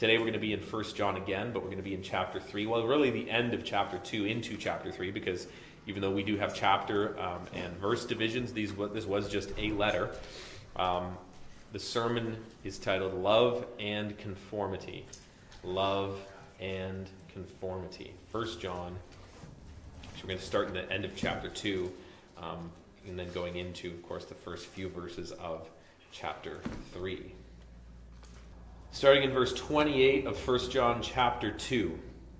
Today we're going to be in 1 John again, but we're going to be in chapter 3. Well, really the end of chapter 2 into chapter 3, because even though we do have chapter um, and verse divisions, these, this was just a letter. Um, the sermon is titled Love and Conformity. Love and Conformity. 1 John. So we're going to start in the end of chapter 2, um, and then going into, of course, the first few verses of chapter 3. Starting in verse 28 of 1 John chapter 2.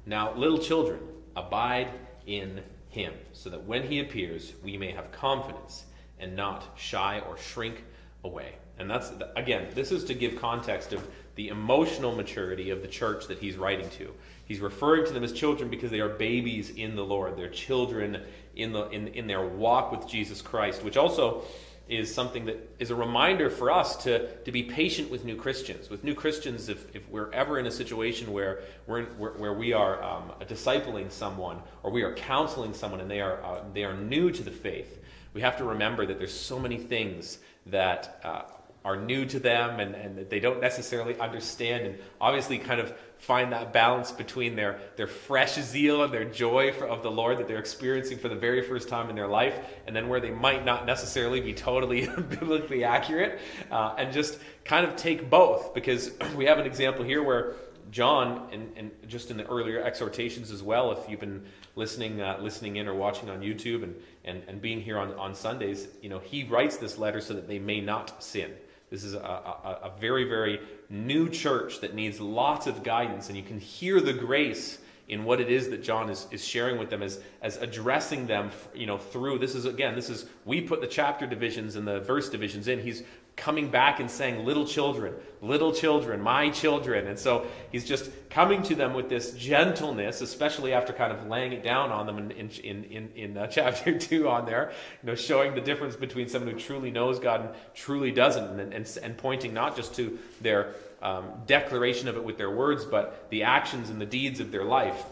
Now, little children, abide in him, so that when he appears, we may have confidence and not shy or shrink away. And that's, again, this is to give context of the emotional maturity of the church that he's writing to. He's referring to them as children because they are babies in the Lord. They're children in, the, in, in their walk with Jesus Christ, which also is something that is a reminder for us to, to be patient with new Christians. With new Christians, if, if we're ever in a situation where, we're, where, where we are um, discipling someone or we are counseling someone and they are, uh, they are new to the faith, we have to remember that there's so many things that uh, are new to them and, and that they don't necessarily understand and obviously kind of find that balance between their, their fresh zeal and their joy for, of the Lord that they're experiencing for the very first time in their life, and then where they might not necessarily be totally biblically accurate, uh, and just kind of take both. Because we have an example here where John, and, and just in the earlier exhortations as well, if you've been listening, uh, listening in or watching on YouTube and, and, and being here on, on Sundays, you know, he writes this letter so that they may not sin. This is a, a, a, very, very new church that needs lots of guidance, and you can hear the grace in what it is that John is, is sharing with them as, as addressing them, you know, through this is again, this is we put the chapter divisions and the verse divisions in. He's coming back and saying, Little children, little children, my children. And so he's just coming to them with this gentleness, especially after kind of laying it down on them in, in, in, in uh, chapter 2 on there, you know, showing the difference between someone who truly knows God and truly doesn't, and, and, and pointing not just to their um, declaration of it with their words, but the actions and the deeds of their life.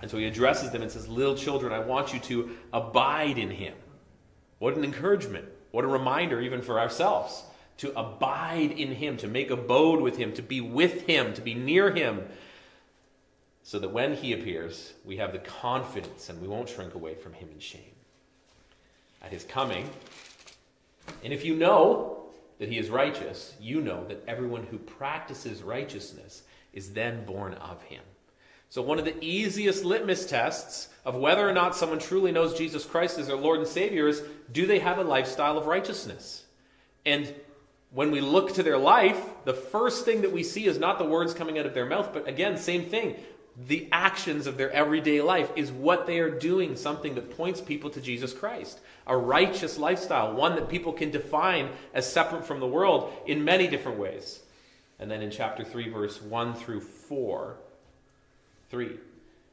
And so he addresses them and says, Little children, I want you to abide in him. What an encouragement. What a reminder, even for ourselves, to abide in Him, to make abode with Him, to be with Him, to be near Him, so that when He appears, we have the confidence and we won't shrink away from Him in shame. At His coming, and if you know that He is righteous, you know that everyone who practices righteousness is then born of Him. So, one of the easiest litmus tests of whether or not someone truly knows Jesus Christ as their Lord and Savior is do they have a lifestyle of righteousness? And when we look to their life, the first thing that we see is not the words coming out of their mouth, but again, same thing. The actions of their everyday life is what they are doing, something that points people to Jesus Christ. A righteous lifestyle, one that people can define as separate from the world in many different ways. And then in chapter 3, verse 1 through 4, 3.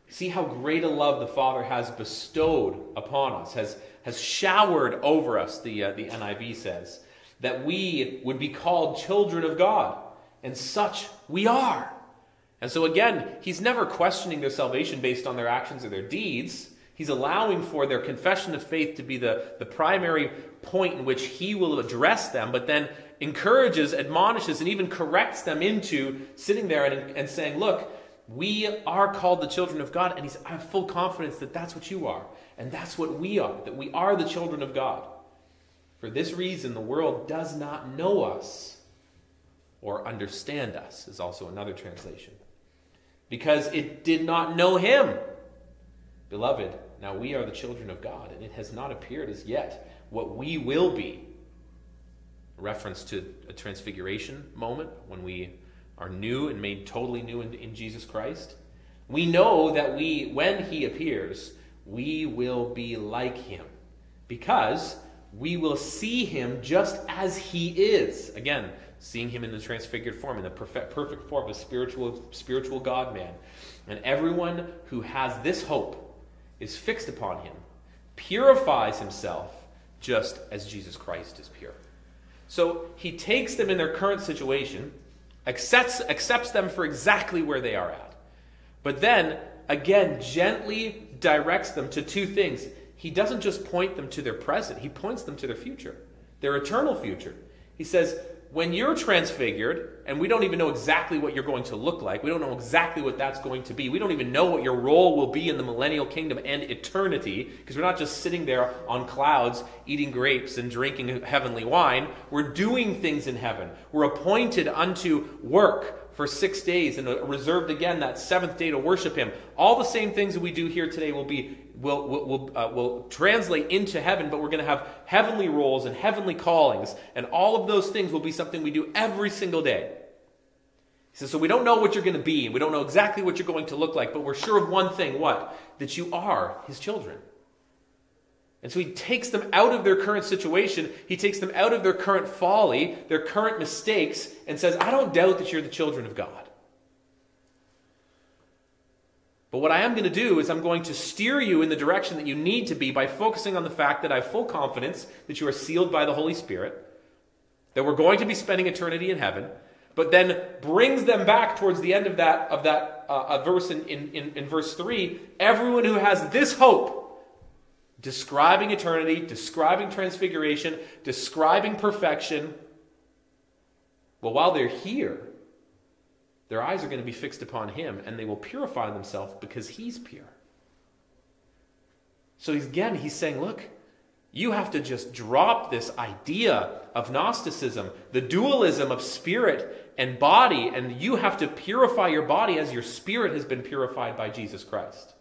See how great a love the Father has bestowed upon us, has, has showered over us, the, uh, the NIV says, that we would be called children of God. And such we are. And so, again, he's never questioning their salvation based on their actions or their deeds. He's allowing for their confession of faith to be the, the primary point in which he will address them, but then encourages, admonishes, and even corrects them into sitting there and, and saying, Look, we are called the children of God, and he's, I have full confidence that that's what you are, and that's what we are, that we are the children of God. For this reason, the world does not know us or understand us, is also another translation, because it did not know him. Beloved, now we are the children of God, and it has not appeared as yet what we will be. Reference to a transfiguration moment when we are new and made totally new in, in Jesus Christ. We know that we, when He appears, we will be like Him because we will see Him just as He is. Again, seeing Him in the transfigured form, in the perfect, perfect form of a spiritual, spiritual God man. And everyone who has this hope is fixed upon Him, purifies himself just as Jesus Christ is pure. So He takes them in their current situation accepts, accepts them for exactly where they are at. But then, again, gently directs them to two things. He doesn't just point them to their present, he points them to their future, their eternal future. He says, when you're transfigured, and we don't even know exactly what you're going to look like, we don't know exactly what that's going to be, we don't even know what your role will be in the millennial kingdom and eternity, because we're not just sitting there on clouds eating grapes and drinking heavenly wine. We're doing things in heaven. We're appointed unto work for six days and reserved again that seventh day to worship Him. All the same things that we do here today will be will, will, will, uh, will translate into heaven, but we're going to have heavenly roles and heavenly callings, and all of those things will be something we do every single day. He says, So we don't know what you're going to be, and we don't know exactly what you're going to look like, but we're sure of one thing what? That you are his children. And so he takes them out of their current situation. He takes them out of their current folly, their current mistakes, and says, I don't doubt that you're the children of God. But what I am going to do is I'm going to steer you in the direction that you need to be by focusing on the fact that I have full confidence that you are sealed by the Holy Spirit, that we're going to be spending eternity in heaven, but then brings them back towards the end of that, of that uh, verse in, in, in verse 3 everyone who has this hope, describing eternity, describing transfiguration, describing perfection. Well, while they're here, their eyes are going to be fixed upon him, and they will purify themselves because he's pure. So he's, again, he's saying, look, you have to just drop this idea of Gnosticism, the dualism of spirit and body, and you have to purify your body as your spirit has been purified by Jesus Christ.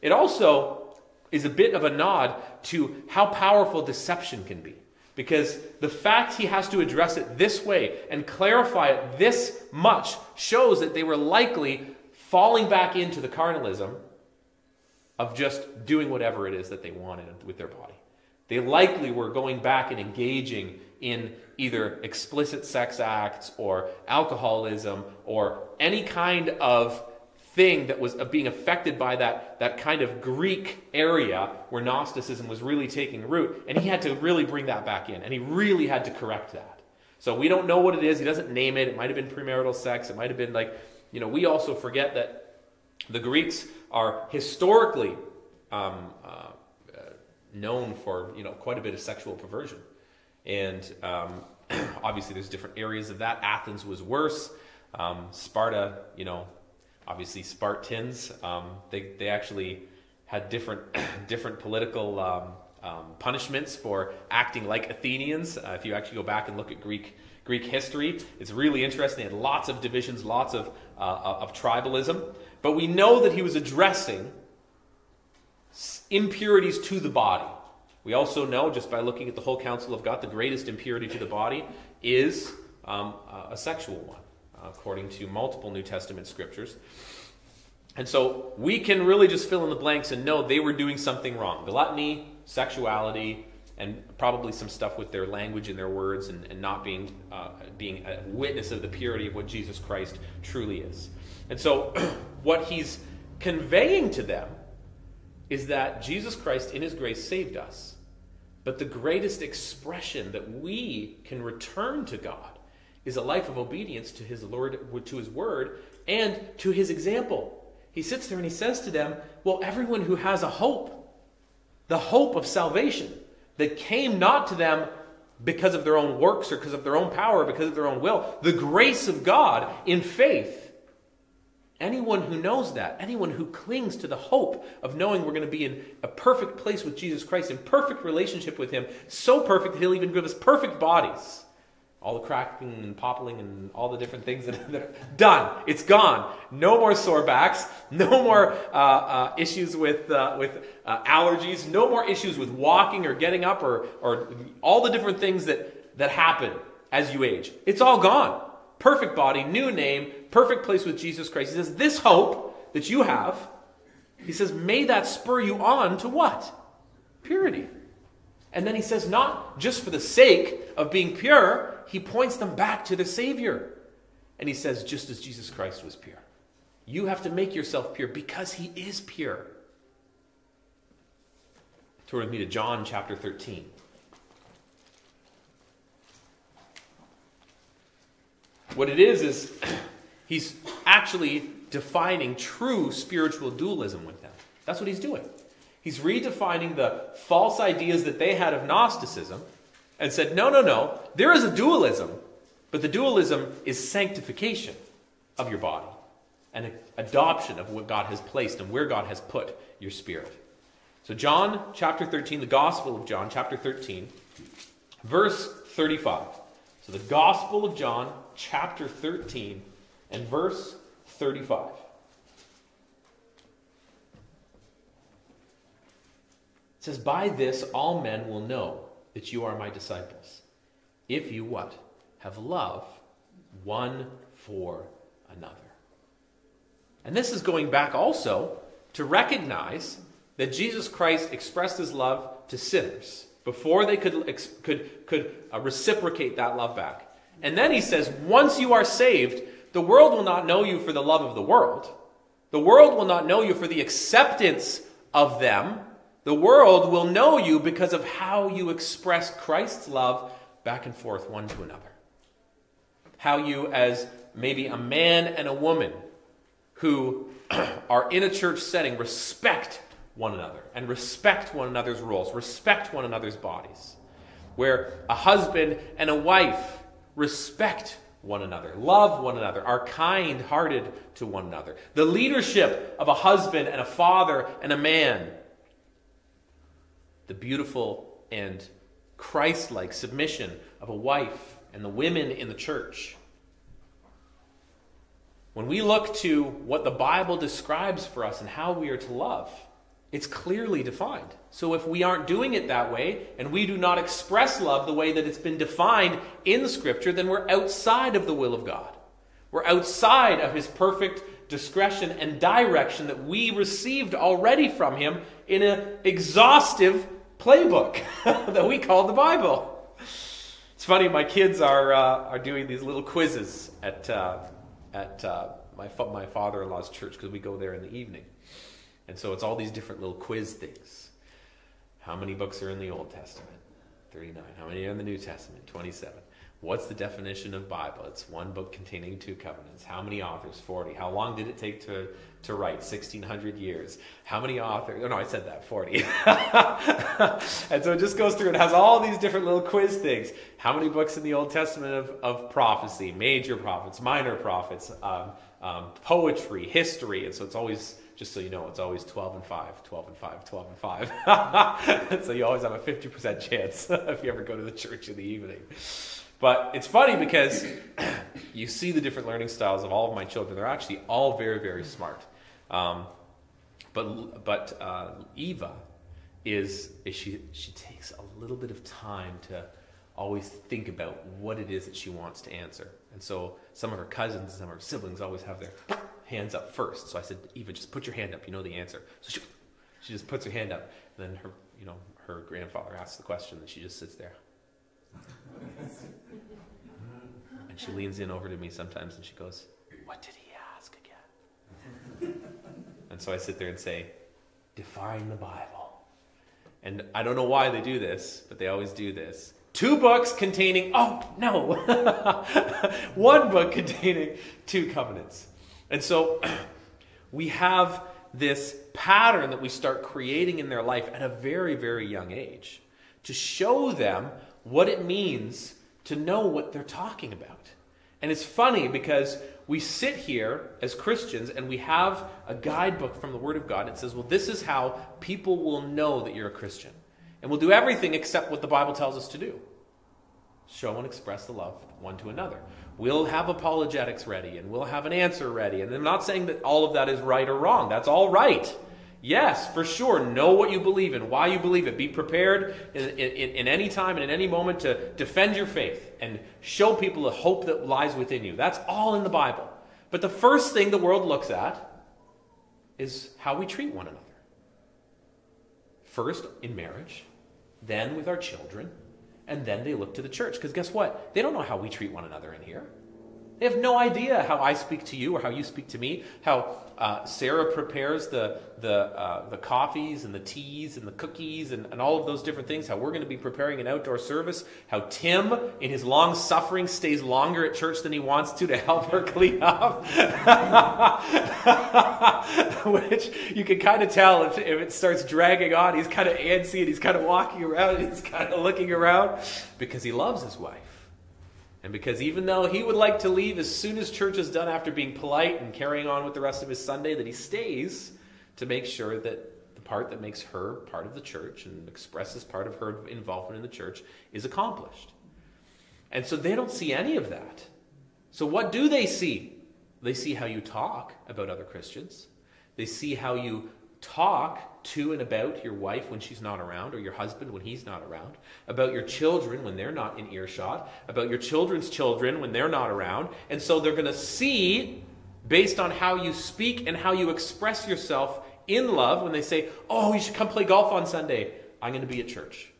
It also is a bit of a nod to how powerful deception can be. Because the fact he has to address it this way and clarify it this much shows that they were likely falling back into the carnalism of just doing whatever it is that they wanted with their body. They likely were going back and engaging in either explicit sex acts or alcoholism or any kind of thing that was being affected by that, that kind of Greek area where Gnosticism was really taking root. And he had to really bring that back in. And he really had to correct that. So we don't know what it is. He doesn't name it. It might have been premarital sex. It might have been like, you know, we also forget that the Greeks are historically um, uh, known for, you know, quite a bit of sexual perversion. And um, obviously there's different areas of that. Athens was worse. Um, Sparta, you know, obviously Spartans. Um, they, they actually had different, different political um, um, punishments for acting like Athenians. Uh, if you actually go back and look at Greek, Greek history, it's really interesting. They had lots of divisions, lots of, uh, of tribalism. But we know that he was addressing impurities to the body. We also know, just by looking at the whole counsel of God, the greatest impurity to the body is um, a sexual one according to multiple New Testament scriptures. And so we can really just fill in the blanks and know they were doing something wrong gluttony, sexuality, and probably some stuff with their language and their words and, and not being, uh, being a witness of the purity of what Jesus Christ truly is. And so what he's conveying to them is that Jesus Christ, in his grace, saved us. But the greatest expression that we can return to God is a life of obedience to his Lord, to his word, and to his example. He sits there and he says to them, Well, everyone who has a hope, the hope of salvation that came not to them because of their own works or because of their own power, or because of their own will, the grace of God in faith. Anyone who knows that, anyone who clings to the hope of knowing we're going to be in a perfect place with Jesus Christ, in perfect relationship with Him, so perfect that He'll even give us perfect bodies all the cracking and popping and all the different things that, are done. It's gone. No more sore backs. No more uh, uh, issues with uh, with uh, allergies. No more issues with walking or getting up or or all the different things that that happen as you age. It's all gone. Perfect body, new name, perfect place with Jesus Christ. He says, "This hope that you have," he says, "may that spur you on to what? Purity." And then he says, not just for the sake of being pure, he points them back to the Savior. And he says, just as Jesus Christ was pure. You have to make yourself pure because he is pure. Turn with me to John chapter 13. What it is, is he's actually defining true spiritual dualism with them. That's what he's doing. He's redefining the false ideas that they had of Gnosticism and said, no, no, no, there is a dualism, But the dualism is sanctification of your body and adoption of what God has placed and where God has put your spirit. So, John chapter 13, the Gospel of John chapter 13, verse 35. So, the Gospel of John chapter 13 and verse 35. It says, By this all men will know that you are my disciples. If you what? Have love one for another. And this is going back also to recognize that Jesus Christ expressed his love to sinners before they could, could, could uh, reciprocate that love back. And then he says, once you are saved, the world will not know you for the love of the world. The world will not know you for the acceptance of them. The world will know you because of how you express Christ's love back and forth one to another. How you, as maybe a man and a woman who are in a church setting, respect one another and respect one another's roles, respect one another's bodies. Where a husband and a wife respect one another, love one another, are kind hearted to one another. The leadership of a husband and a father and a man. The beautiful and Christ like submission of a wife and the women in the church. When we look to what the Bible describes for us and how we are to love, it's clearly defined. So if we aren't doing it that way, and we do not express love the way that it's been defined in Scripture, then we're outside of the will of God. We're outside of His perfect discretion and direction that we received already from Him in an exhaustive playbook that we call the Bible. It's funny, my kids are, uh, are doing these little quizzes at, uh, at uh, my, my father in law's church because we go there in the evening. And so it's all these different little quiz things. How many books are in the Old Testament? 39. How many are in the New Testament? 27. What's the definition of Bible? It's one book containing two covenants. How many authors? 40. How long did it take to, to write? 1600 years. How many authors? Oh, no, I said that, 40. and so it just goes through and has all these different little quiz things. How many books in the Old Testament of, of prophecy? Major prophets, minor prophets, um, um, poetry, history. And so it's always just so you know, it's always 12 and 5, 12 and 5, 12 and 5. so you always have a 50% chance if you ever go to the church in the evening. But it's funny because you see the different learning styles of all of my children. They're actually all very, very smart. Um, but but uh, Eva is, is she she takes a little bit of time to always think about what it is that she wants to answer. And so some of her cousins, and some of her siblings always have their hands up first. So I said, Eva, just put your hand up. You know the answer. So she, she just puts her hand up. And then her, you know, her grandfather asks the question, and she just sits there. and she leans in over to me sometimes, and she goes, "What did he ask again?" and so I sit there and say, "Define the Bible." And I don't know why they do this, but they always do this. Two books containing, oh no, one book containing two covenants. And so we have this pattern that we start creating in their life at a very, very young age to show them what it means to know what they're talking about. And it's funny because we sit here as Christians and we have a guidebook from the Word of God that says, well, this is how people will know that you're a Christian. And we'll do everything except what the Bible tells us to do show and express the love one to another. We'll have apologetics ready and we'll have an answer ready. And I'm not saying that all of that is right or wrong. That's all right. Yes, for sure. Know what you believe in, why you believe it. Be prepared in, in, in, any time and in any moment to defend your faith and show people the hope that lies within you. That's all in the Bible. But the first thing the world looks at is how we treat one another. First in marriage, then with our children, and then they look to the church. Because guess what? They don't know how we treat one another in here. They have no idea how I speak to you or how you speak to me, how uh, Sarah prepares the, the, uh, the coffees and the teas and the cookies and, and all of those different things, how we're going to be preparing an outdoor service, how Tim, in his long suffering, stays longer at church than he wants to to help her clean up. Which you can kind of tell if, if it starts dragging on, he's kind of antsy and he's kind of walking around and he's kind of looking around because he loves his wife. And because even though he would like to leave as soon as church is done after being polite and carrying on with the rest of his Sunday, that he stays to make sure that the part that makes her part of the church and expresses part of her involvement in the church is accomplished. And so they don't see any of that. So what do they see? They see how you talk about other Christians. They see how you talk to and about your wife when she's not around, or your husband when he's not around, about your children when they're not in earshot, about your children's children when they're not around. And so they're going to see, based on how you speak and how you express yourself in love, when they say, Oh, you should come play golf on Sunday, I'm going to be at church.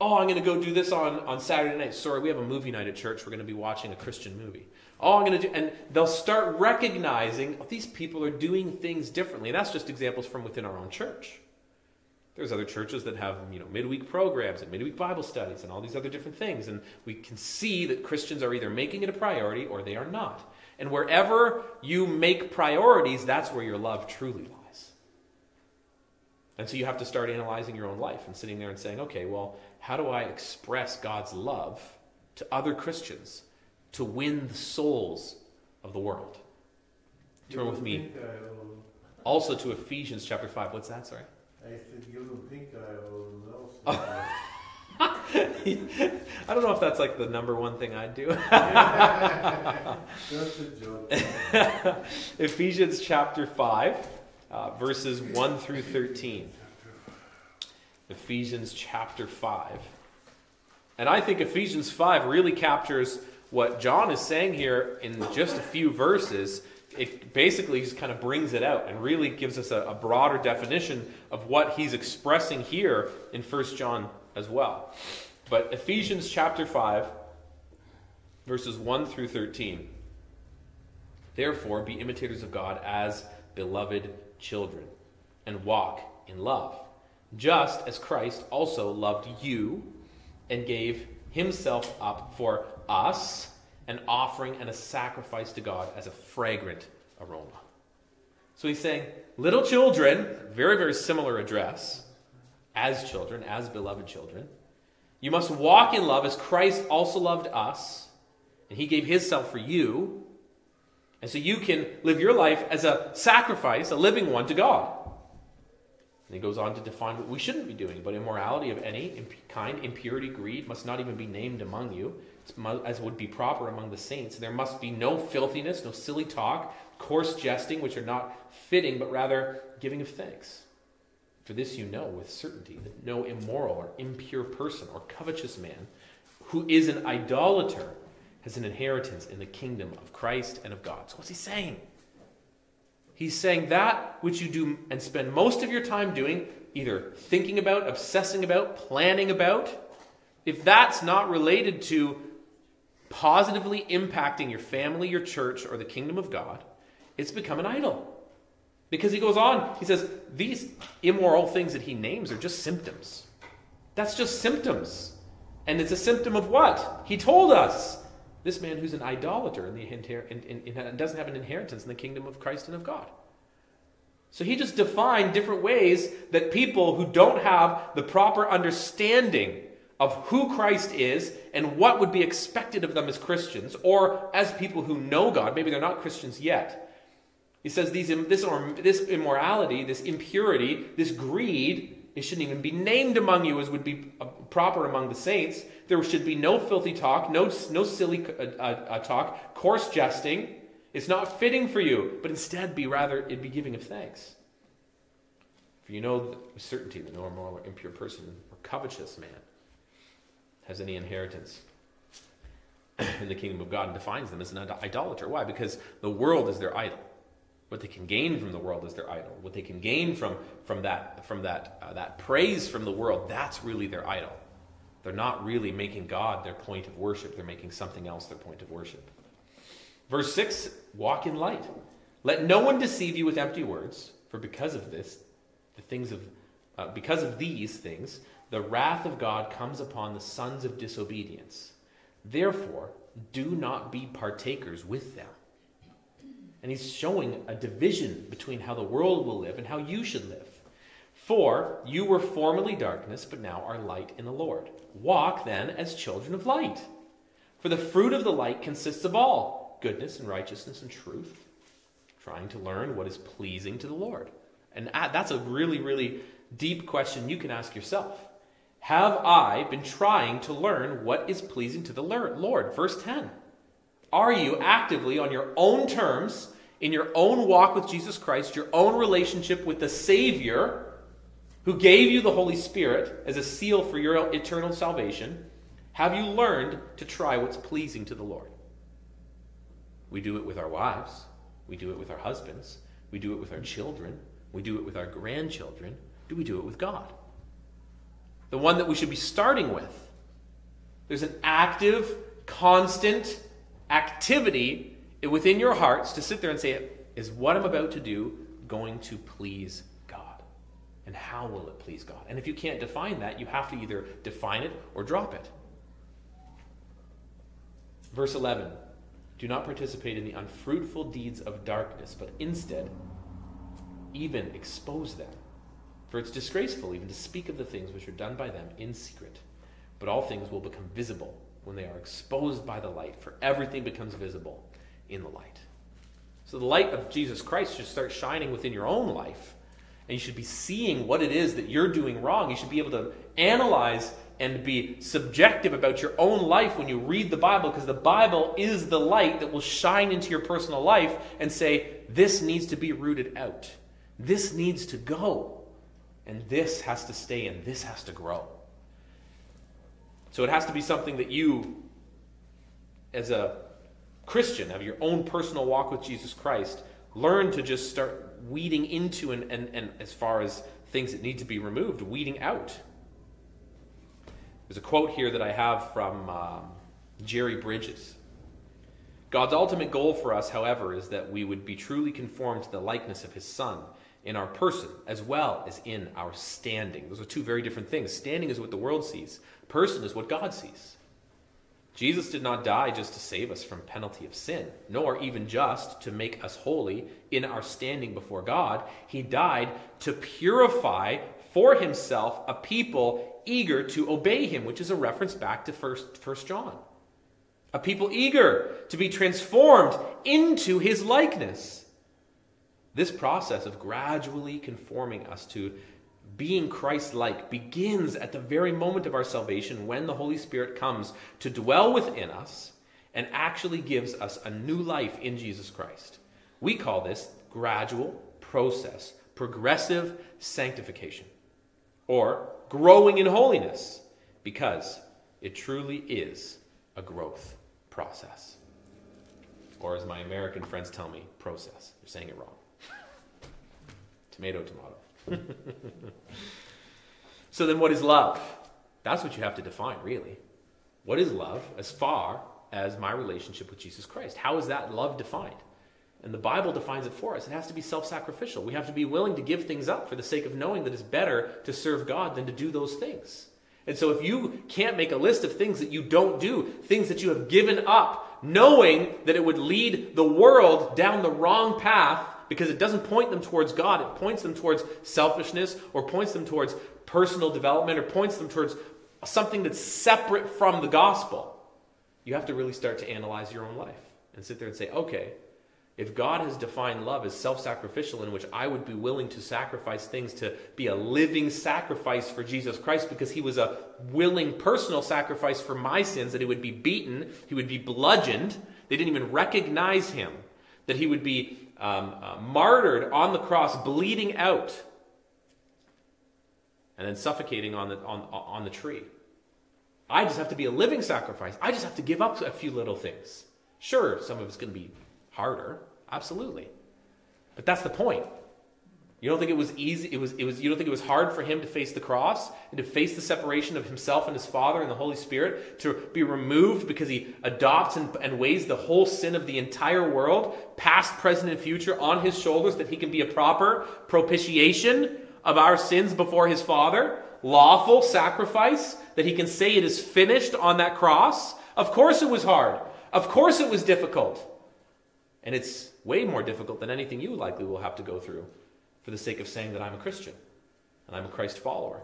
Oh, I'm going to go do this on, on Saturday night. Sorry, we have a movie night at church. We're going to be watching a Christian movie. Oh, I'm going to do, and they'll start recognizing oh, these people are doing things differently. And that's just examples from within our own church. There's other churches that have, you know, midweek programs and midweek Bible studies and all these other different things. And we can see that Christians are either making it a priority or they are not. And wherever you make priorities, that's where your love truly lies. And so you have to start analyzing your own life and sitting there and saying, okay, well, how do I express God's love to other Christians to win the souls of the world? Turn with me also to Ephesians chapter 5. What's that? Sorry. I said, you don't think I will know. I don't know if that's like the number one thing I'd do. That's a joke. Ephesians chapter 5, uh, verses 1 through 13. Ephesians chapter 5. And I think Ephesians 5 really captures what John is saying here in just a few verses. It basically just kind of brings it out and really gives us a, a broader definition of what he's expressing here in 1 John as well. But Ephesians chapter 5, verses 1 through 13. Therefore, be imitators of God as beloved children, and walk in love just as Christ also loved you and gave himself up for us, an offering and a sacrifice to God as a fragrant aroma. So he's saying, little children, very, very similar address, as children, as beloved children. You must walk in love as Christ also loved us, and he gave himself for you. And so you can live your life as a sacrifice, a living one to God. And he goes on to define what we shouldn't be doing. But immorality of any kind, impurity, greed, must not even be named among you, as would be proper among the saints. There must be no filthiness, no silly talk, coarse jesting, which are not fitting, but rather giving of thanks. For this you know with certainty that no immoral or impure person or covetous man who is an idolater has an inheritance in the kingdom of Christ and of God. So, what's he saying? He's saying that which you do and spend most of your time doing, either thinking about, obsessing about, planning about, if that's not related to positively impacting your family, your church, or the kingdom of God, it's become an idol. Because he goes on, he says, these immoral things that he names are just symptoms. That's just symptoms. And it's a symptom of what? He told us this man who's an idolater and, and doesn't have an inheritance in the kingdom of Christ and of God. So he just defined different ways that people who don't have the proper understanding of who Christ is and what would be expected of them as Christians or as people who know God, maybe they're not Christians yet. He says these, this, this immorality, this impurity, this greed, it shouldn't even be named among you as would be uh, proper among the saints. There should be no filthy talk, no, no silly uh, uh, uh, talk, coarse jesting. It's not fitting for you, but instead be rather, it'd be giving of thanks. For you know with certainty that no immoral or impure person or covetous man has any inheritance in the kingdom of God and defines them as an idolater. Why? Because the world is their idol. What they can gain from the world is their idol. What they can gain from, from that, from that, uh, that praise from the world, that's really their idol. They're not really making God their point of worship, they're making something else their point of worship. Verse 6 Walk in light. Let no one deceive you with empty words, for because of this, the things of, uh, because of these things, the wrath of God comes upon the sons of disobedience. Therefore, do not be partakers with them. And he's showing a division between how the world will live and how you should live. For you were formerly darkness, but now are light in the Lord. Walk then as children of light. For the fruit of the light consists of all goodness and righteousness and truth, trying to learn what is pleasing to the Lord. And that's a really, really deep question you can ask yourself. Have I been trying to learn what is pleasing to the Lord? Verse 10. Are you actively, on your own terms, in your own walk with Jesus Christ, your own relationship with the Savior who gave you the Holy Spirit as a seal for your eternal salvation, have you learned to try what's pleasing to the Lord? We do it with our wives, we do it with our husbands, we do it with our children, we do it with our grandchildren. Do we do it with God? The one that we should be starting with. There's an active, constant activity within your hearts to sit there and say, Is what I'm about to do going to please God? And how will it please God? And if you can't define that, you have to either define it or drop it. Verse 11 Do not participate in the unfruitful deeds of darkness, but instead, even expose them. For it's disgraceful even to speak of the things which are done by them in secret. But all things will become visible when they are exposed by the light, for everything becomes visible in the light. So the light of Jesus Christ should start shining within your own life. And you should be seeing what it is that you're doing wrong. You should be able to analyze and be subjective about your own life when you read the Bible, because the Bible is the light that will shine into your personal life and say, this needs to be rooted out. This needs to go. And this has to stay and this has to grow. So it has to be something that you, as a Christian, of your own personal walk with Jesus Christ, learn to just start weeding into and, and, and as far as things that need to be removed, weeding out. There's a quote here that I have from um, Jerry Bridges. God's ultimate goal for us, however, is that we would be truly conformed to the likeness of his Son in our person as well as in our standing. Those are two very different things. Standing is what the world sees, person is what God sees. Jesus did not die just to save us from penalty of sin, nor even just to make us holy in our standing before God. He died to purify for himself a people eager to obey him, which is a reference back to first, first John. A people eager to be transformed into his likeness. This process of gradually conforming us to being Christ like begins at the very moment of our salvation when the Holy Spirit comes to dwell within us and actually gives us a new life in Jesus Christ. We call this gradual process, progressive sanctification, or growing in holiness, because it truly is a growth process. Or, as my American friends tell me, process. They're saying it wrong. Tomato, tomato. so then, what is love? That's what you have to define, really. What is love as far as my relationship with Jesus Christ? How is that love defined? And the Bible defines it for us. It has to be self sacrificial. We have to be willing to give things up for the sake of knowing that it's better to serve God than to do those things. And so, if you can't make a list of things that you don't do, things that you have given up, knowing that it would lead the world down the wrong path, because it doesn't point them towards God, it points them towards selfishness or points them towards personal development or points them towards something that's separate from the gospel. You have to really start to analyze your own life and sit there and say, okay, if God has defined love as self sacrificial, in which I would be willing to sacrifice things to be a living sacrifice for Jesus Christ because he was a willing personal sacrifice for my sins, that he would be beaten, he would be bludgeoned, they didn't even recognize him, that he would be um, uh, martyred on the cross, bleeding out, and then suffocating on the, on, on the tree. I just have to be a living sacrifice. I just have to give up a few little things. Sure, some of it's going to be harder, absolutely. But that's the point. You don't think it was easy? It was, it was, you don't think it was hard for him to face the cross and to face the separation of himself and his Father and the Holy Spirit, to be removed because he adopts and, and weighs the whole sin of the entire world, past, present, and future, on his shoulders, that he can be a proper propitiation of our sins before his Father, lawful sacrifice, that he can say it is finished on that cross? Of course it was hard. Of course it was difficult. And it's way more difficult than anything you likely will have to go through for the sake of saying that I'm a Christian. and I'm a Christ follower.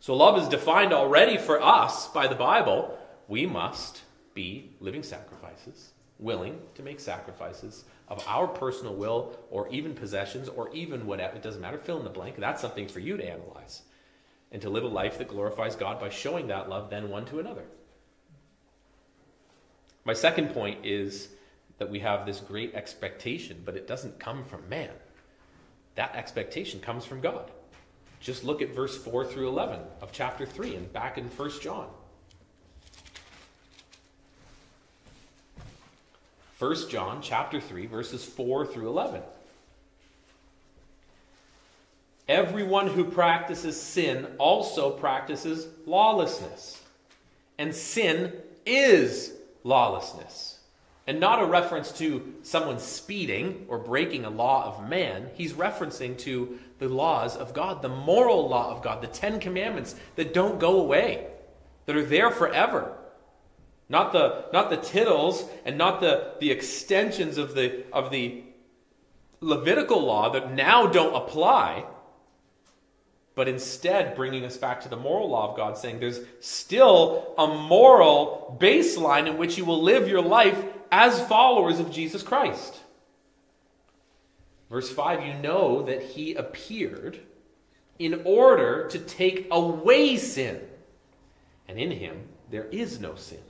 So love is defined already for us by the Bible. We must be living sacrifices, willing to make sacrifices of our personal will or even possessions or even whatever. It doesn't matter. Fill in the blank. That's something for you to analyze. And to live a life that glorifies God by showing that love then one to another. My second point is that we have this great expectation, but it doesn't come from man. That expectation comes from God. Just look at verse 4 through 11 of chapter 3 and back in 1 John. 1 John chapter 3 verses 4 through 11. Everyone who practices sin also practices lawlessness. And sin is lawlessness. And not a reference to someone speeding or breaking a law of man. He's referencing to the laws of God, the moral law of God, the Ten Commandments that don't go away, that are there forever. Not the, not the tittles and not the, the extensions of the, of the Levitical law that now don't apply, but instead bringing us back to the moral law of God, saying there's still a moral baseline in which you will live your life as followers of Jesus Christ. Verse 5 you know that he appeared in order to take away sin, and in him there is no sin.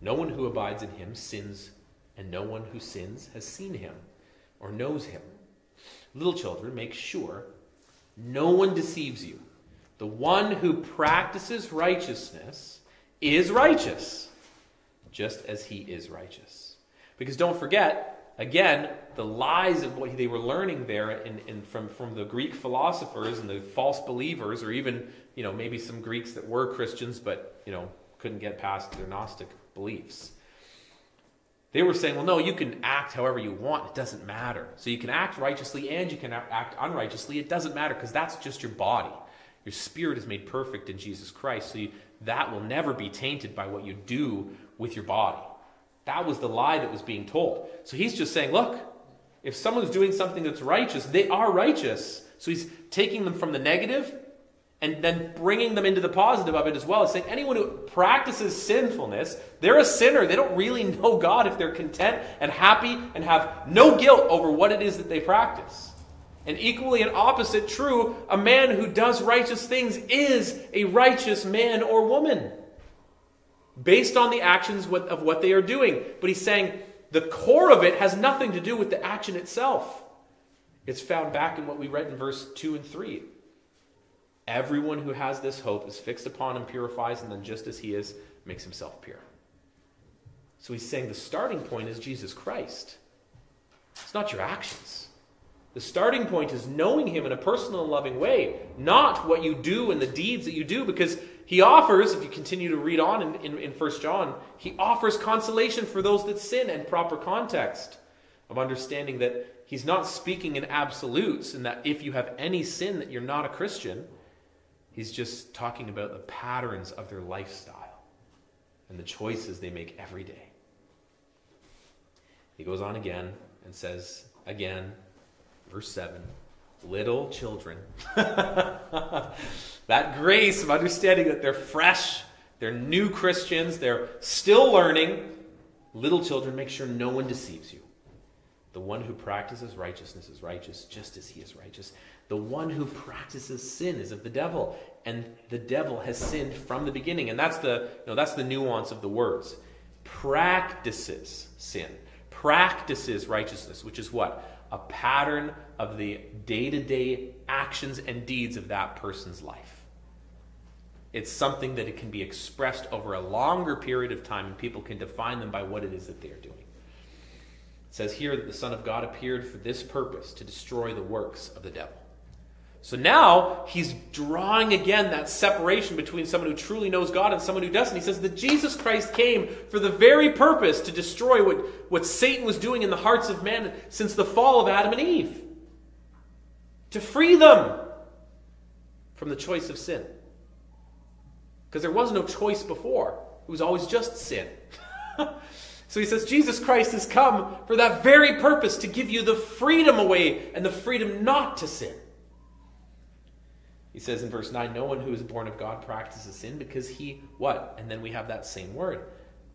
No one who abides in him sins, and no one who sins has seen him or knows him. Little children, make sure no one deceives you. The one who practices righteousness is righteous, just as he is righteous. Because don't forget, again, the lies of what they were learning there in, in, from, from the Greek philosophers and the false believers, or even, you know, maybe some Greeks that were Christians but, you know, couldn't get past their Gnostic beliefs. They were saying, well, no, you can act however you want. It doesn't matter. So you can act righteously and you can act unrighteously. It doesn't matter because that's just your body. Your spirit is made perfect in Jesus Christ. So you, that will never be tainted by what you do with your body. That was the lie that was being told. So he's just saying, look, if someone's doing something that's righteous, they are righteous. So he's taking them from the negative and then bringing them into the positive of it as well. It's saying anyone who practices sinfulness, they're a sinner. They don't really know God if they're content and happy and have no guilt over what it is that they practice. And equally and opposite true, a man who does righteous things is a righteous man or woman based on the actions of what they are doing. But he's saying the core of it has nothing to do with the action itself. It's found back in what we read in verse 2 and 3. Everyone who has this hope is fixed upon and purifies, and then just as he is, makes himself pure. So he's saying the starting point is Jesus Christ. It's not your actions. The starting point is knowing him in a personal and loving way, not what you do and the deeds that you do, because he offers, if you continue to read on in, in, in 1 John, he offers consolation for those that sin and proper context of understanding that he's not speaking in absolutes and that if you have any sin that you're not a Christian, He's just talking about the patterns of their lifestyle and the choices they make every day. He goes on again and says, again, verse 7 little children. that grace of understanding that they're fresh, they're new Christians, they're still learning. Little children, make sure no one deceives you. The one who practices righteousness is righteous, just as he is righteous. The one who practices sin is of the devil, and the devil has sinned from the beginning. And that's the, you know, that's the nuance of the words. Practices sin, practices righteousness, which is what? A pattern of the day to day actions and deeds of that person's life. It's something that it can be expressed over a longer period of time, and people can define them by what it is that they are doing. It says here that the Son of God appeared for this purpose to destroy the works of the devil. So now he's drawing again that separation between someone who truly knows God and someone who doesn't. He says that Jesus Christ came for the very purpose to destroy what, what Satan was doing in the hearts of men since the fall of Adam and Eve. To free them from the choice of sin. Because there was no choice before, it was always just sin. so he says Jesus Christ has come for that very purpose to give you the freedom away and the freedom not to sin. He says in verse 9, No one who is born of God practices sin because he, what? And then we have that same word,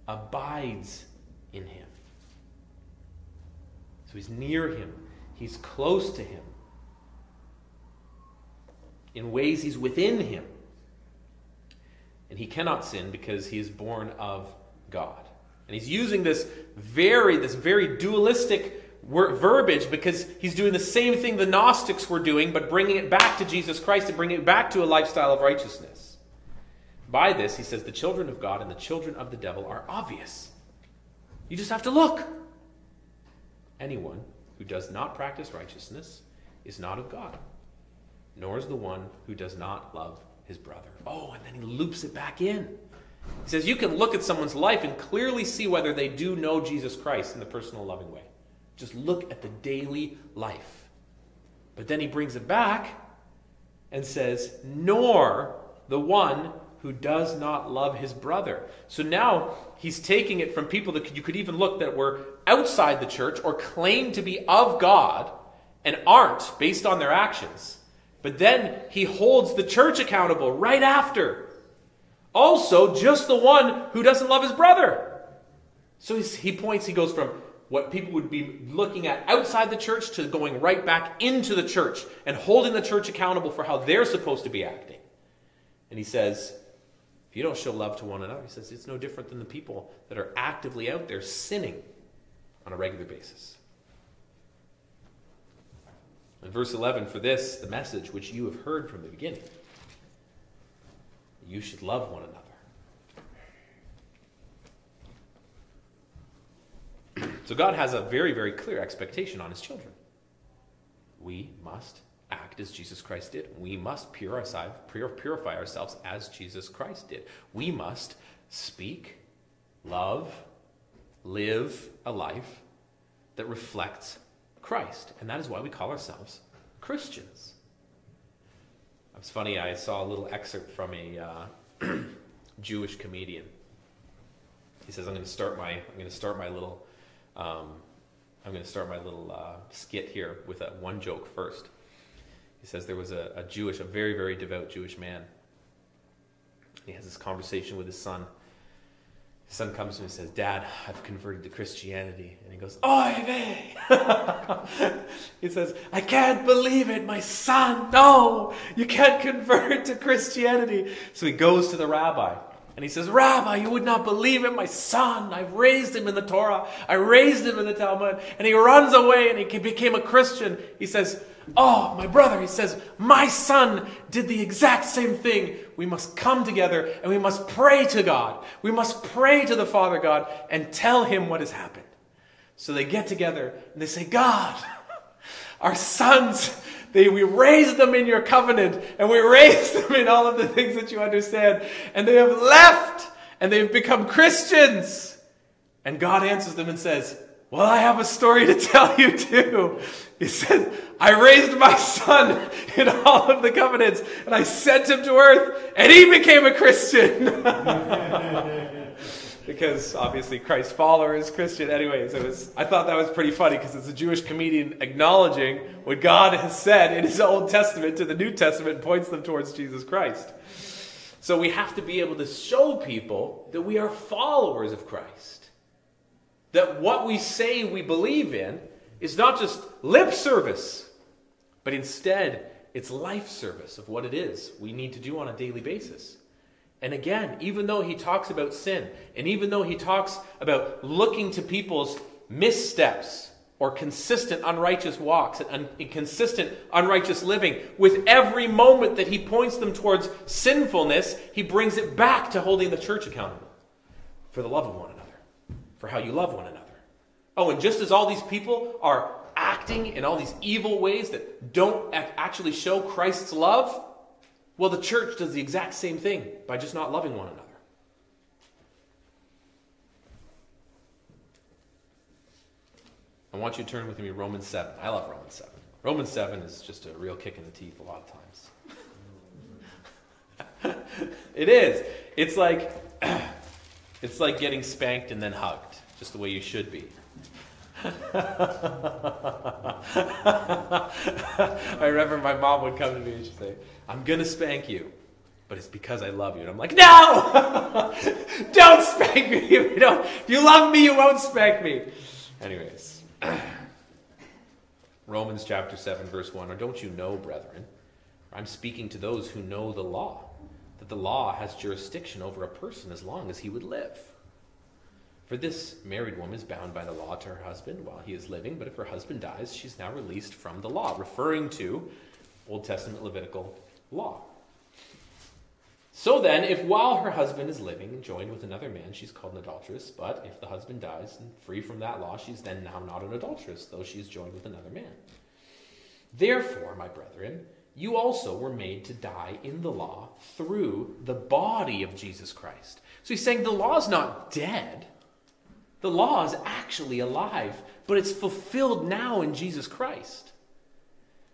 abides in him. So he's near him, he's close to him. In ways, he's within him. And he cannot sin because he is born of God. And he's using this very, this very dualistic verbiage because he's doing the same thing the Gnostics were doing, but bringing it back to Jesus Christ and bringing it back to a lifestyle of righteousness. By this, he says, the children of God and the children of the devil are obvious. You just have to look. Anyone who does not practice righteousness is not of God, nor is the one who does not love his brother. Oh, and then he loops it back in. He says, You can look at someone's life and clearly see whether they do know Jesus Christ in the personal, loving way. Just look at the daily life. But then he brings it back and says, Nor the one who does not love his brother. So now he's taking it from people that you could even look that were outside the church or claim to be of God and aren't based on their actions. But then he holds the church accountable right after. Also, just the one who doesn't love his brother. So he points, he goes from what people would be looking at outside the church to going right back into the church and holding the church accountable for how they're supposed to be acting. And he says, if you don't show love to one another, he says it's no different than the people that are actively out there sinning on a regular basis. In verse 11, for this, the message which you have heard from the beginning, you should love one another. So God has a very, very clear expectation on his children. We must act as Jesus Christ did. We must purify ourselves as Jesus Christ did. We must speak, love, live a life that reflects Christ. And that is why we call ourselves Christians. It's funny, I saw a little excerpt from a uh, Jewish comedian. He says, I'm going to start my, I'm going to start my little um, I'm going to start my little uh, skit here with a, one joke first. He says there was a, a Jewish, a very, very devout Jewish man. He has this conversation with his son. His son comes to him and says, Dad, I've converted to Christianity. And he goes, Oy vey! he says, I can't believe it, my son. No, you can't convert to Christianity. So he goes to the rabbi. And he says, Rabbi, you would not believe it, my son. I raised him in the Torah. I raised him in the Talmud. And he runs away and he became a Christian. He says, Oh, my brother, he says, my son did the exact same thing. We must come together and we must pray to God. We must pray to the Father God and tell him what has happened. So they get together and they say, God, our sons they, we raised them in your covenant and we raised them in all of the things that you understand. And they have left and they've become Christians. And God answers them and says, Well, I have a story to tell you too. He said, I raised my son in all of the covenants and I sent him to earth and he became a Christian. Because obviously Christ's follower is Christian. Anyways, it was I thought that was pretty funny because it's a Jewish comedian acknowledging what God has said in His Old Testament to the New Testament and points them towards Jesus Christ. So we have to be able to show people that we are followers of Christ. That what we say we believe in is not just lip service, but instead it's life service of what it is we need to do on a daily basis. And again, even though he talks about sin, and even though he talks about looking to people's missteps or consistent unrighteous walks and un- consistent unrighteous living, with every moment that he points them towards sinfulness, he brings it back to holding the church accountable for the love of one another, for how you love one another. Oh, and just as all these people are acting in all these evil ways that don't actually show Christ's love, well, the church does the exact same thing by just not loving one another. I want you to turn with me to Romans 7. I love Romans 7. Romans 7 is just a real kick in the teeth a lot of times. it is. It's like it's like getting spanked and then hugged, just the way you should be. I remember my mom would come to me and she'd say, I'm going to spank you, but it's because I love you. And I'm like, no! don't spank me. If you, don't, if you love me, you won't spank me. Anyways, Romans chapter 7, verse 1. Or don't you know, brethren? I'm speaking to those who know the law, that the law has jurisdiction over a person as long as he would live. For this married woman is bound by the law to her husband while he is living, but if her husband dies, she's now released from the law, referring to Old Testament Levitical law. So then, if while her husband is living and joined with another man, she's called an adulteress, but if the husband dies and free from that law, she's then now not an adulteress, though she is joined with another man. Therefore, my brethren, you also were made to die in the law through the body of Jesus Christ. So he's saying the law is not dead. The law is actually alive, but it's fulfilled now in Jesus Christ.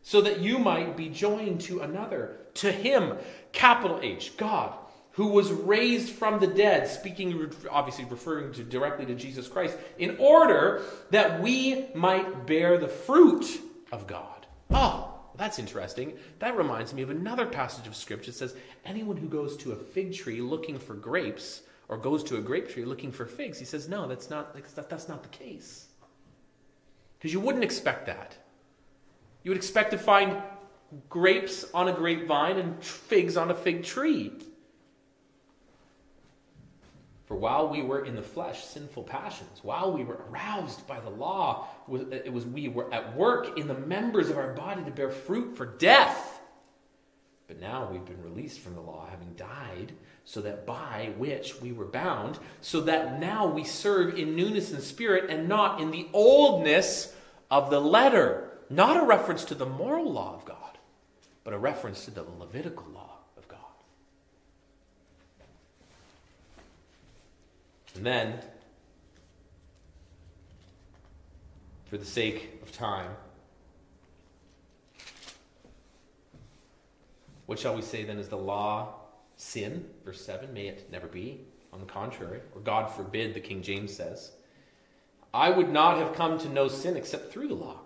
So that you might be joined to another, to Him, capital H, God, who was raised from the dead, speaking, obviously referring to directly to Jesus Christ, in order that we might bear the fruit of God. Oh, that's interesting. That reminds me of another passage of Scripture that says, Anyone who goes to a fig tree looking for grapes or goes to a grape tree looking for figs. He says, no, that's not, that's not the case. Because you wouldn't expect that. You would expect to find grapes on a grapevine and figs on a fig tree. For while we were in the flesh, sinful passions, while we were aroused by the law, it was we were at work in the members of our body to bear fruit for death. But now we've been released from the law, having died so that by which we were bound, so that now we serve in newness in spirit and not in the oldness of the letter. Not a reference to the moral law of God, but a reference to the Levitical law of God. And then, for the sake of time, what shall we say then is the law sin, verse 7, may it never be. On the contrary, or God forbid, the King James says, I would not have come to know sin except through the law.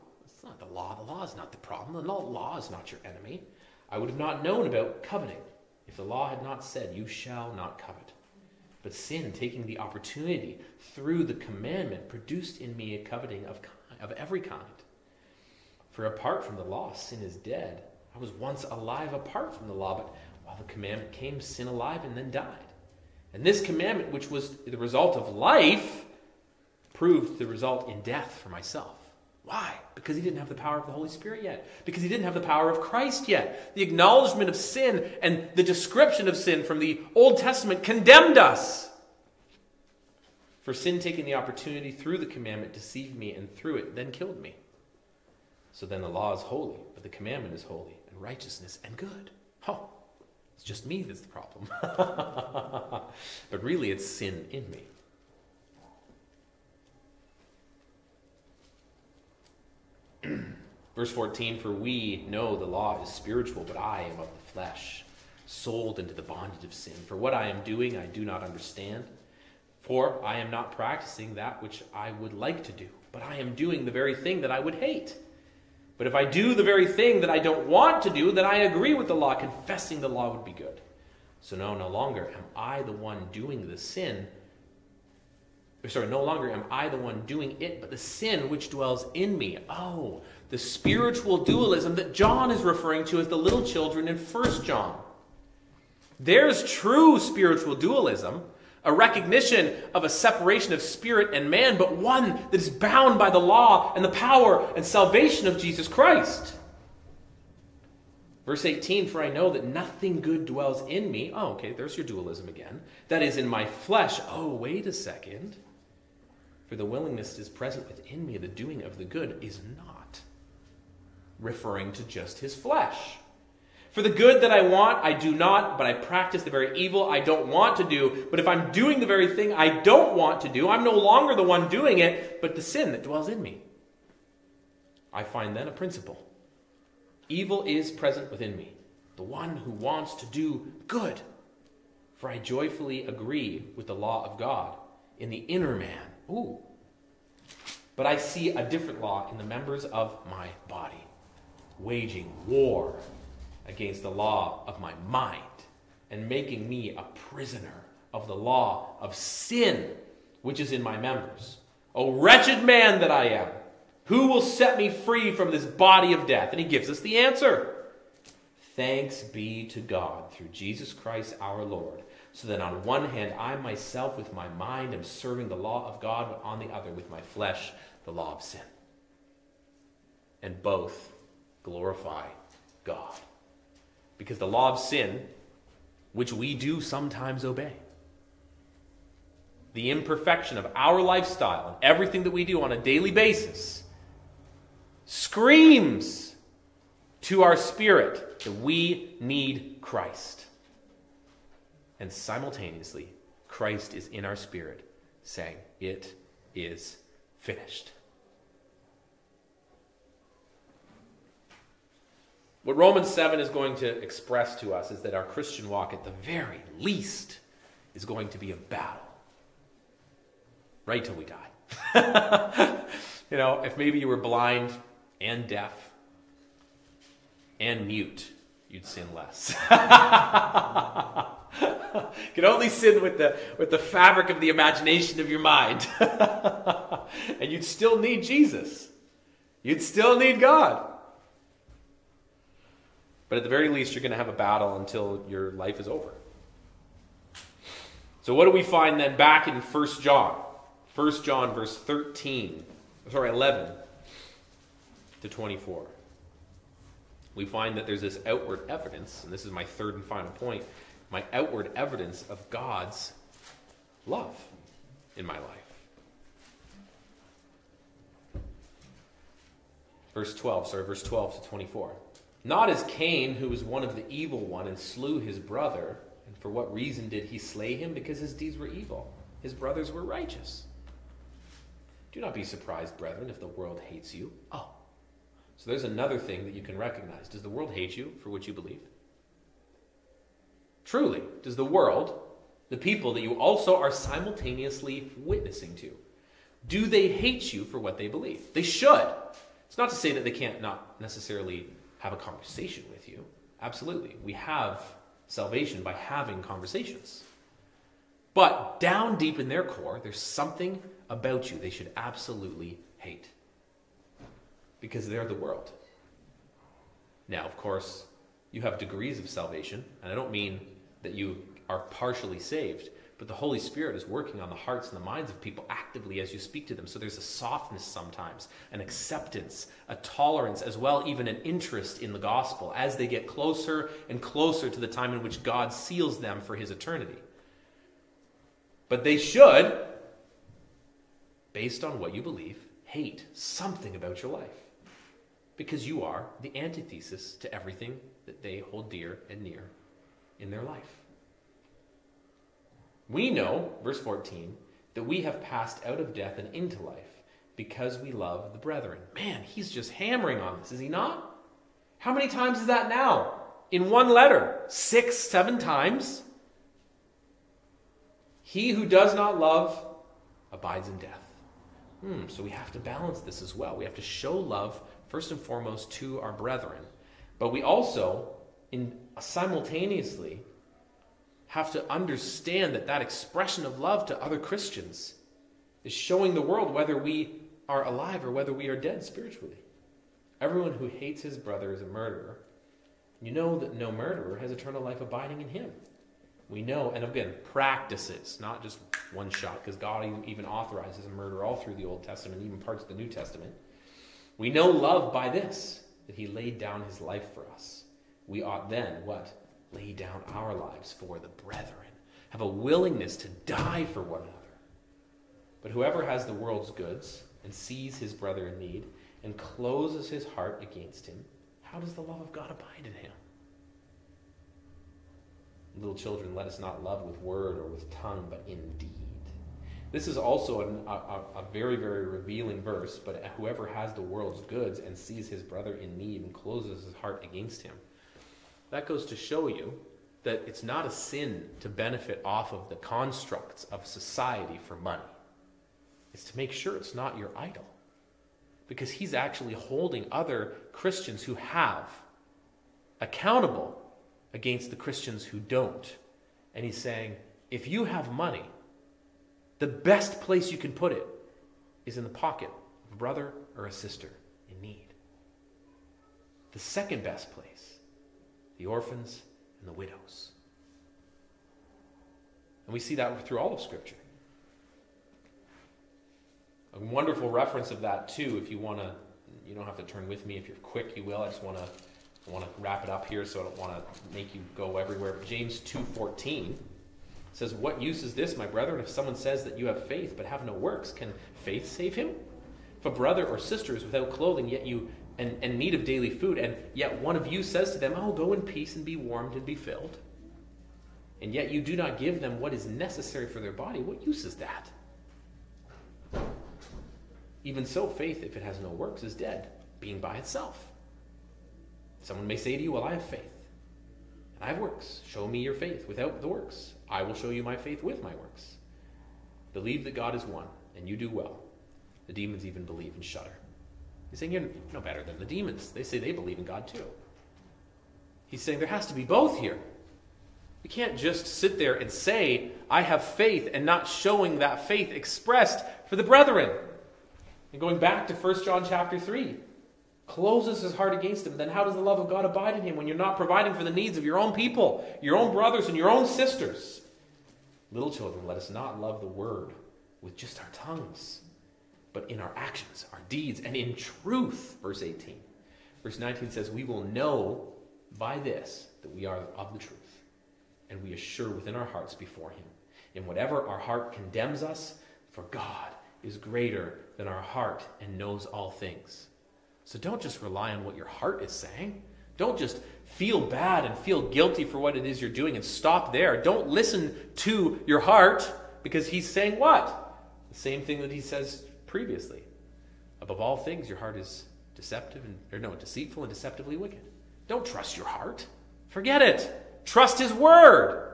Law. The law is not the problem. The law is not your enemy. I would have not known about coveting if the law had not said, You shall not covet. But sin, taking the opportunity through the commandment, produced in me a coveting of, of every kind. For apart from the law, sin is dead. I was once alive apart from the law, but while the commandment came, sin alive and then died. And this commandment, which was the result of life, proved the result in death for myself. Why? Because he didn't have the power of the Holy Spirit yet. Because he didn't have the power of Christ yet. The acknowledgement of sin and the description of sin from the Old Testament condemned us. For sin taking the opportunity through the commandment deceived me and through it then killed me. So then the law is holy, but the commandment is holy and righteousness and good. Oh, it's just me that's the problem. but really, it's sin in me. Verse 14 For we know the law is spiritual, but I am of the flesh, sold into the bondage of sin. For what I am doing, I do not understand. For I am not practicing that which I would like to do, but I am doing the very thing that I would hate. But if I do the very thing that I don't want to do, then I agree with the law, confessing the law would be good. So no, no longer am I the one doing the sin. Sorry, no longer am I the one doing it, but the sin which dwells in me. Oh, the spiritual dualism that John is referring to as the little children in 1 John. There's true spiritual dualism a recognition of a separation of spirit and man, but one that is bound by the law and the power and salvation of Jesus Christ. Verse 18, for I know that nothing good dwells in me. Oh, okay, there's your dualism again. That is in my flesh. Oh, wait a second. For the willingness is present within me, the doing of the good is not. Referring to just his flesh. For the good that I want, I do not, but I practice the very evil I don't want to do. But if I'm doing the very thing I don't want to do, I'm no longer the one doing it, but the sin that dwells in me. I find then a principle. Evil is present within me, the one who wants to do good. For I joyfully agree with the law of God in the inner man. Ooh. But I see a different law in the members of my body, waging war against the law of my mind and making me a prisoner of the law of sin which is in my members. O wretched man that I am, who will set me free from this body of death? And he gives us the answer. Thanks be to God through Jesus Christ our Lord. So that on one hand, I myself with my mind am serving the law of God, but on the other, with my flesh, the law of sin. And both glorify God. Because the law of sin, which we do sometimes obey, the imperfection of our lifestyle and everything that we do on a daily basis screams to our spirit that we need Christ. And simultaneously, Christ is in our spirit saying, It is finished. What Romans 7 is going to express to us is that our Christian walk, at the very least, is going to be a battle right till we die. you know, if maybe you were blind and deaf and mute, you'd sin less. you can only sin with the, with the fabric of the imagination of your mind. and you'd still need Jesus. You'd still need God. But at the very least, you're going to have a battle until your life is over. So, what do we find then back in 1 John? 1 John, verse 13, sorry, 11 to 24. We find that there's this outward evidence, and this is my third and final point my outward evidence of God's love in my life. Verse 12, sorry, verse 12 to 24. Not as Cain, who was one of the evil one and slew his brother. And for what reason did he slay him? Because his deeds were evil. His brothers were righteous. Do not be surprised, brethren, if the world hates you. Oh. So there's another thing that you can recognize. Does the world hate you for what you believe? Truly, does the world, the people that you also are simultaneously witnessing to, do they hate you for what they believe? They should. It's not to say that they can't not necessarily have a conversation with you. Absolutely. We have salvation by having conversations. But down deep in their core, there's something about you they should absolutely hate because they're the world. Now, of course, you have degrees of salvation, and I don't mean that you are partially saved, but the Holy Spirit is working on the hearts and the minds of people actively as you speak to them. So there's a softness sometimes, an acceptance, a tolerance, as well, even an interest in the gospel as they get closer and closer to the time in which God seals them for his eternity. But they should, based on what you believe, hate something about your life. Because you are the antithesis to everything that they hold dear and near in their life. We know, verse 14, that we have passed out of death and into life because we love the brethren. Man, he's just hammering on this, is he not? How many times is that now? In one letter? Six, seven times? He who does not love abides in death. Hmm, so we have to balance this as well. We have to show love, first and foremost, to our brethren. But we also, in, simultaneously, have to understand that that expression of love to other Christians is showing the world whether we are alive or whether we are dead spiritually. Everyone who hates his brother is a murderer. You know that no murderer has eternal life abiding in him. We know, and again, practices, not just one shot, because God even authorizes a murder all through the Old Testament, even parts of the New Testament. We know love by this, that he laid down his life for us. We ought then, what? Lay down our lives for the brethren. Have a willingness to die for one another. But whoever has the world's goods and sees his brother in need and closes his heart against him, how does the love of God abide in him? Little children, let us not love with word or with tongue, but in deed. This is also an, a, a, very, very revealing verse, but whoever has the world's goods and sees his brother in need and closes his heart against him. That goes to show you that it's not a sin to benefit off of the constructs of society for money. It's to make sure it's not your idol. because he's actually holding other Christians who have accountable against the Christians who don't. And he's saying, if you have money, the best place you can put it is in the pocket of a brother or a sister in need. The second best place, the orphans and the widows. And we see that through all of Scripture. A wonderful reference of that, too, if you want to, you don't have to turn with me. If you're quick, you will. I just want to want to wrap it up here, so I don't want to make you go everywhere. But James 2.14 says, What use is this, my brethren, if someone says that you have faith but have no works? Can faith save him? If a brother or sister is without clothing, yet you and, and need of daily food, and yet one of you says to them, Oh, go in peace and be warmed and be filled, and yet you do not give them what is necessary for their body, what use is that? Even so, faith, if it has no works, is dead, being by itself. Someone may say to you, Well, I have faith, I have works. Show me your faith without the works. I will show you my faith with my works. Believe that God is one, and you do well. The demons even believe and shudder. He's saying, You're no better than the demons. They say they believe in God too. He's saying there has to be both here. You can't just sit there and say, I have faith, and not showing that faith expressed for the brethren. And going back to 1 John chapter 3, closes his heart against him, then how does the love of God abide in him when you're not providing for the needs of your own people, your own brothers, and your own sisters? Little children, let us not love the word with just our tongues, but in our actions, our deeds, and in truth. Verse 18. Verse 19 says, We will know by this that we are of the truth, and we assure within our hearts before him. In whatever our heart condemns us, for God is greater than our heart and knows all things. So don't just rely on what your heart is saying. Don't just feel bad and feel guilty for what it is you're doing and stop there. Don't listen to your heart because he's saying what? The same thing that he says previously. Above all things, your heart is deceptive and or no, deceitful and deceptively wicked. Don't trust your heart. Forget it. Trust his word.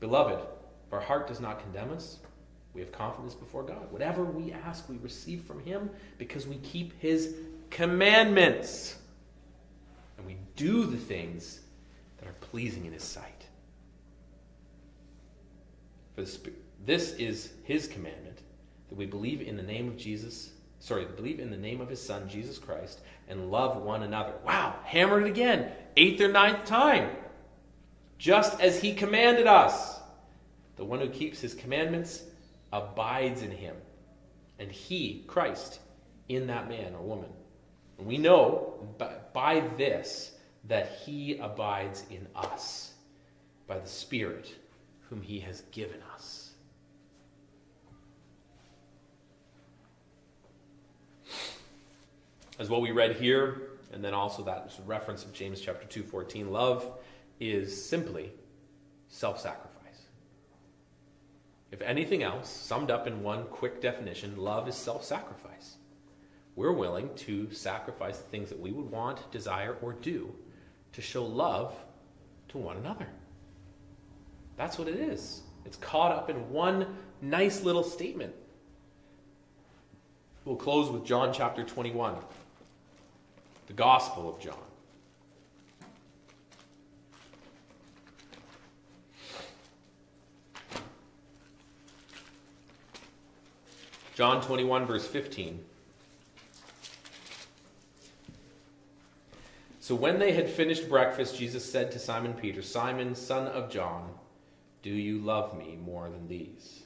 Beloved, if our heart does not condemn us, we have confidence before God. Whatever we ask, we receive from Him because we keep His commandments. And we do the things that are pleasing in His sight. For this, this is His commandment that we believe in the name of Jesus, sorry, believe in the name of His Son, Jesus Christ, and love one another. Wow, hammer it again. Eighth or ninth time. Just as He commanded us. The one who keeps His commandments abides in him, and he, Christ, in that man or woman. And we know by this that he abides in us by the Spirit whom he has given us. As what we read here, and then also that reference of James chapter 2, 14, love is simply self sacrifice. If anything else, summed up in one quick definition, love is self sacrifice. We're willing to sacrifice the things that we would want, desire, or do to show love to one another. That's what it is. It's caught up in one nice little statement. We'll close with John chapter 21, the Gospel of John. John 21, verse 15. So when they had finished breakfast, Jesus said to Simon Peter, Simon, son of John, do you love me more than these?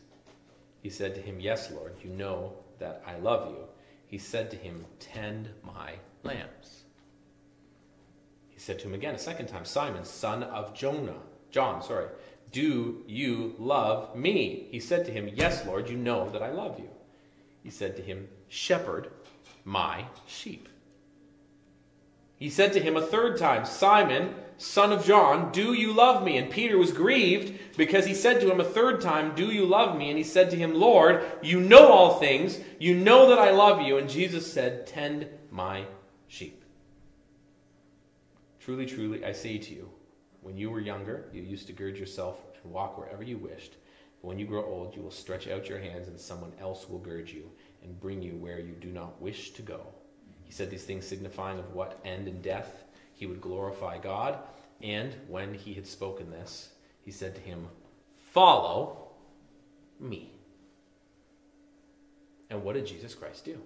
He said to him, Yes, Lord, you know that I love you. He said to him, Tend my lambs. He said to him again a second time, Simon, son of Jonah, John, sorry, do you love me? He said to him, Yes, Lord, you know that I love you. He said to him, Shepherd my sheep. He said to him a third time, Simon, son of John, do you love me? And Peter was grieved because he said to him a third time, Do you love me? And he said to him, Lord, you know all things. You know that I love you. And Jesus said, Tend my sheep. Truly, truly, I say to you, when you were younger, you used to gird yourself and walk wherever you wished. When you grow old, you will stretch out your hands, and someone else will gird you and bring you where you do not wish to go. He said these things signifying of what end in death he would glorify God. And when he had spoken this, he said to him, Follow me. And what did Jesus Christ do?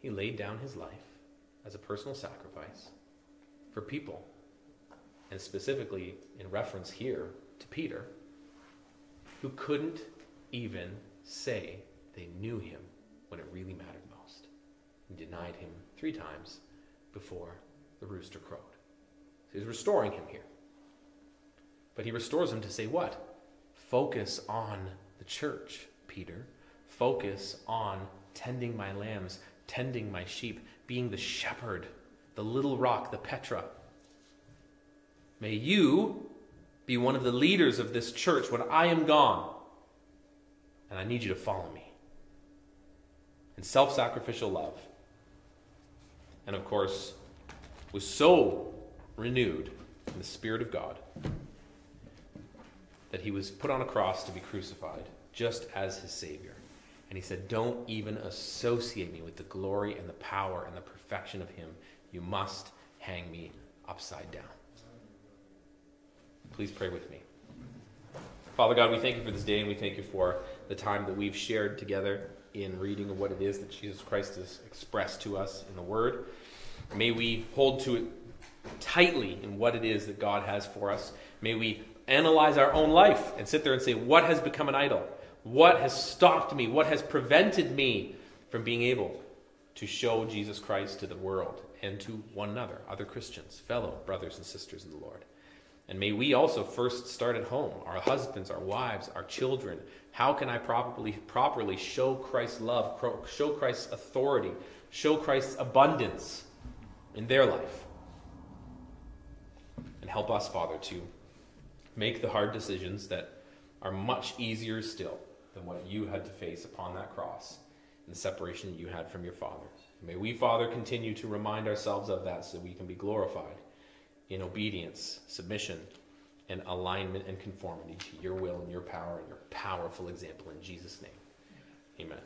He laid down his life as a personal sacrifice for people, and specifically in reference here to Peter, who couldn't even say they knew him when it really mattered most, and denied him three times before the rooster crowed. So he's restoring him here. But he restores him to say what? Focus on the church, Peter. Focus on tending my lambs, tending my sheep, being the shepherd, the little rock, the Petra. May you be one of the leaders of this church when I am gone. And I need you to follow me. In self sacrificial love. And of course, was so renewed in the Spirit of God that he was put on a cross to be crucified, just as his Savior. And he said, Don't even associate me with the glory and the power and the perfection of him. You must hang me upside down. Please pray with me. Father God, we thank you for this day and we thank you for the time that we've shared together in reading of what it is that Jesus Christ has expressed to us in the Word. May we hold to it tightly in what it is that God has for us. May we analyze our own life and sit there and say, What has become an idol? What has stopped me? What has prevented me from being able to show Jesus Christ to the world and to one another, other Christians, fellow brothers and sisters in the Lord? And may we also first start at home, our husbands, our wives, our children. How can I properly, properly show Christ's love, show Christ's authority, show Christ's abundance in their life? And help us, Father, to make the hard decisions that are much easier still than what you had to face upon that cross and the separation you had from your Father. May we, Father, continue to remind ourselves of that so we can be glorified in obedience, submission, and alignment and conformity to your will and your power and your powerful example in Jesus' name. Amen.